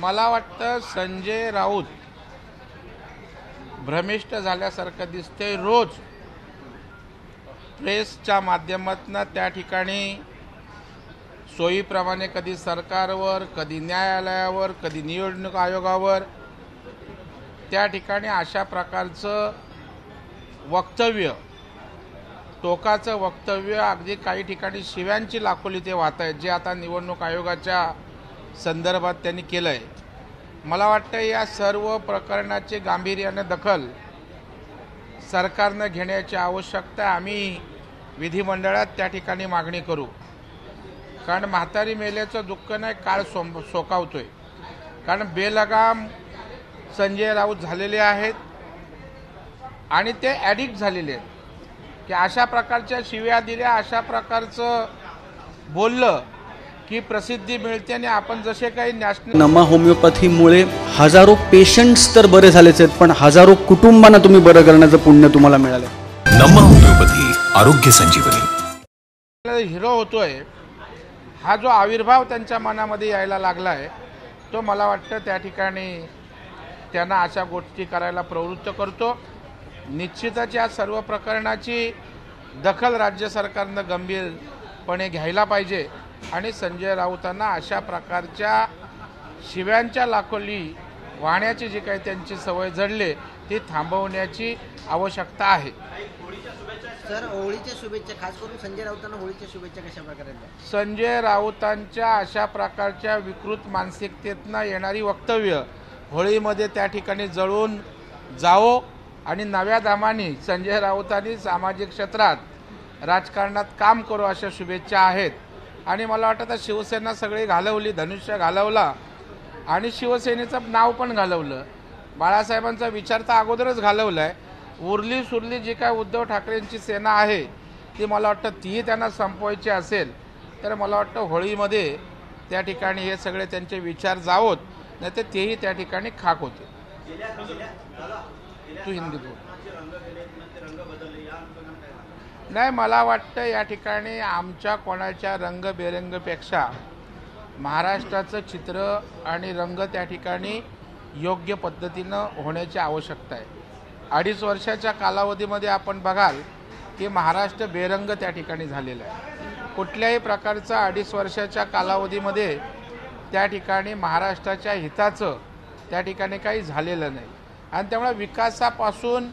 मला वाटतं संजय राऊत भ्रमिष्ट झाल्यासारखं दिसते रोज. प्रेसच्या माध्यमातून त्या ठिकाणी सोयीप्रमाणे कधी सरकारवर कधी न्यायालयावर कधी निवडणूक आयोगावर त्या ठिकाणी अशा प्रकारचं वक्तव्य टोकाचं वक्तव्य अगदी काही ठिकाणी शिव्यांची लाखोली ते वाहत आहेत जे आता निवडणूक आयोगाच्या संदर्भात त्यांनी केलं आहे मला वाटतं या सर्व प्रकरणाची गांभीर्याने दखल सरकारनं घेण्याची आवश्यकता आम्ही विधिमंडळात त्या ठिकाणी मागणी करू. कारण म्हातारी मेल्याचं दुःख नाही काळ सोम सोकावतोय. कारण बेलगाम संजय राऊत झालेले आहेत आणि ते ॲडिक्ट झालेले आहेत. की अशा प्रकारच्या शिव्या दिल्या अशा प्रकारचं बोललं की प्रसिद्धी मिळते आणि आपण जसे काही नॅशनल नमा होमिओपॅथीमुळे हजारो पेशंट्स तर बरे झालेच आहेत पण हजारो कुटुंबांना तुम्ही बरं करण्याचं पुण्य तुम्हाला मिळालं नमा होमिओपॅथी आरोग्य संजीवनी. हिरो होतोय. हा जो आविर्भाव त्यांच्या मनामध्ये यायला लागला आहे तो मला वाटतं त्या ठिकाणी त्यांना अशा गोष्टी करायला प्रवृत्त करतो. निश्चितच या सर्व प्रकरणाची दखल राज्य सरकारनं गंभीरपणे घ्यायला पाहिजे. आणि संजय राऊतांना अशा प्रकारच्या शिव्यांच्या लाखोली वाहण्याची जी काही त्यांची सवय जडले ती थांबवण्याची आवश्यकता आहे. सर होळीच्या शुभेच्छा खास करून संजय राऊतांना होळीच्या शुभेच्छा कशा प्रकारे संजय राऊतांच्या अशा प्रकारच्या विकृत मानसिकतेतनं येणारी वक्तव्य होळीमध्ये त्या ठिकाणी जळून जावो आणि नव्या दामाने संजय राऊतांनी सामाजिक क्षेत्रात राजकारणात काम करू अशा शुभेच्छा आहेत. आणि मला वाटतं शिवसेना सगळी घालवली धनुष्य घालवला आणि शिवसेनेचं नाव पण घालवलं. बाळासाहेबांचा विचार तर अगोदरच घालवला आहे उरली सुरली जी काय उद्धव ठाकरेंची सेना आहे ती मला वाटतं तीही त्यांना संपवायची असेल तर मला वाटतं होळीमध्ये त्या ठिकाणी हे सगळे त्यांचे विचार जावोत नाही तर तेही त्या ठिकाणी खाक होते तू हिंदी बोल. नाही मला वाटतं या ठिकाणी आमच्या कोणाच्या रंगबेरंगपेक्षा महाराष्ट्राचं चित्र आणि रंग त्या ठिकाणी योग्य पद्धतीनं होण्याची आवश्यकता आहे. अडीच वर्षाच्या कालावधीमध्ये आपण बघाल की महाराष्ट्र बेरंग त्या ठिकाणी झालेला आहे. कुठल्याही प्रकारचा अडीच वर्षाच्या कालावधीमध्ये त्या ठिकाणी महाराष्ट्राच्या हिताचं त्या ठिकाणी काही झालेलं नाही. आणि त्यामुळे विकासापासून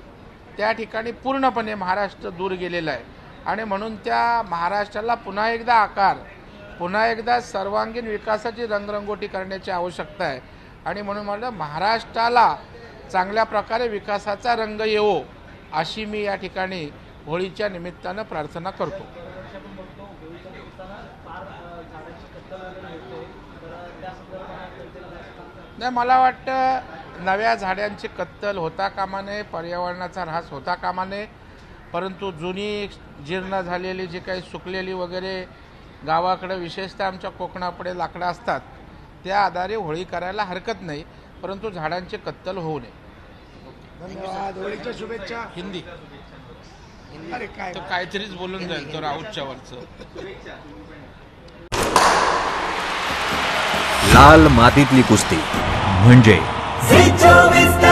त्या ठिकाणी पूर्णपणे महाराष्ट्र दूर गेलेला आहे. आणि म्हणून त्या महाराष्ट्राला पुन्हा एकदा आकार पुन्हा एकदा सर्वांगीण विकासाची रंगरंगोटी करण्याची आवश्यकता आहे. आणि म्हणून म्हटलं महाराष्ट्राला चांगल्या प्रकारे विकासाचा रंग येवो अशी मी या ठिकाणी होळीच्या निमित्तानं प्रार्थना करतो. नाही मला वाटतं नव्या झाडांची कत्तल होता कामा नये पर्यावरणाचा ऱ्हास होता कामा नये परंतु जुनी जीर्ण झालेली जी काही सुकलेली वगैरे गावाकडे विशेषतः आमच्या कोकणापुढे लाकडं असतात त्या आधारे होळी करायला हरकत नाही परंतु झाडांची कत्तल होऊ नये. धन्यवाद. होळीच्या शुभेच्छा. हिंदी. अरे काय तो काहीतरीच बोलून जाईल तो राऊतच्या वरचं लाल मातीतली कुस्ती म्हणजे Si yo viste